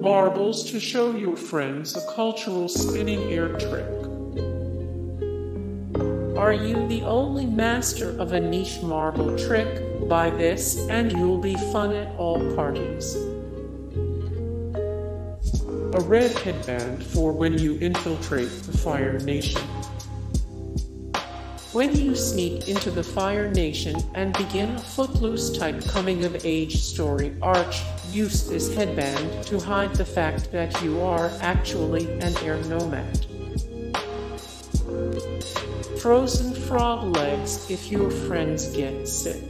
marbles to show your friends a cultural spinning air trick. Are you the only master of a niche marble trick? Buy this and you'll be fun at all parties. A red headband for when you infiltrate the Fire Nation. When you sneak into the Fire Nation and begin a footloose type coming of age story arch, use this headband to hide the fact that you are actually an air nomad. Frozen frog legs if your friends get sick.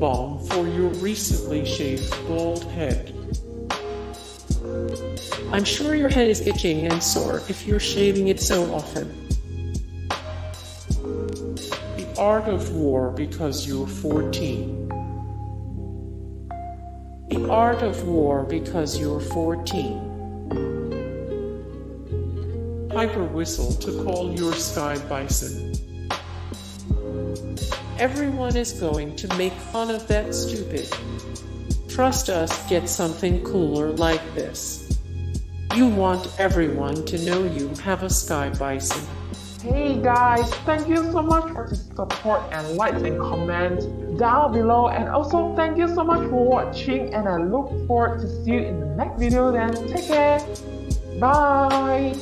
Balm for your recently shaved bald head. I'm sure your head is itching and sore if you're shaving it so often. The art of war because you're 14. The art of war because you're 14. Hyper whistle to call your sky bison. Everyone is going to make fun of that stupid. Trust us, get something cooler like this. You want everyone to know you have a sky bison. Hey guys, thank you so much for the support and likes and comments down below and also thank you so much for watching and I look forward to see you in the next video then take care. Bye.